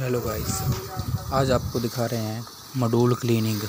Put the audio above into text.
Hello guys आज आपको दिखा रहे हैं मडोल क्लीनिंग।